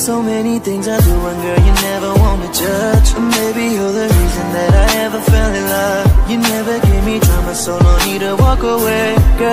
So many things I do and girl you never wanna judge. Or maybe you're the reason that I ever fell in love. You never gave me drama so no need to walk away girl.